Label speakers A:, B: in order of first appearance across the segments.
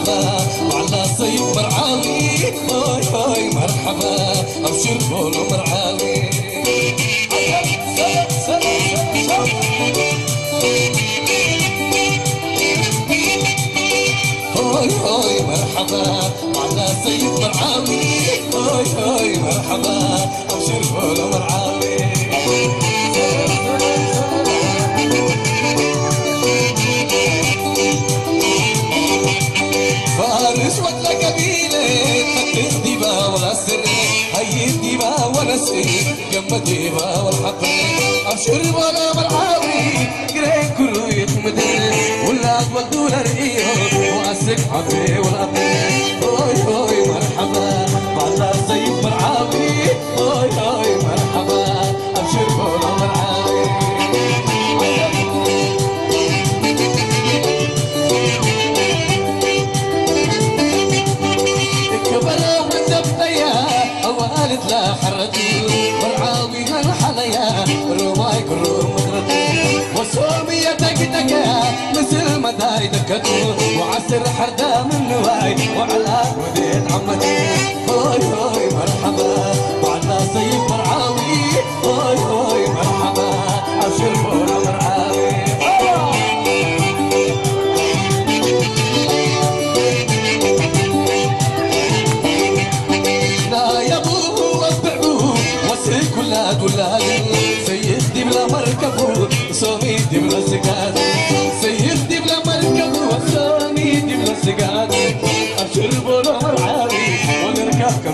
A: مرحبا وعلى صيف مرعاوي. هاي هاي مرحبا أبشر قولوا مرعاوي. هاي هاي مرحبا وعلى صيف مرعاوي. هاي هاي مرحبا أبشر قولوا مرعاوي. جنب طيبة والحق أبشر بلا ملعاوي قرين كلو يتمد ولا أقبل دول رئيهم وأسك حبي والأطيب هوي هوي مرحبا بعد الصيف مرعاوي هوي هوي مرحبا أبشر بلا مرعاوي كبر وانت بطيها أوالد لا حرام كتور وعسر حردان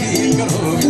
A: मस्ती करो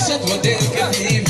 A: cette modèle que vivent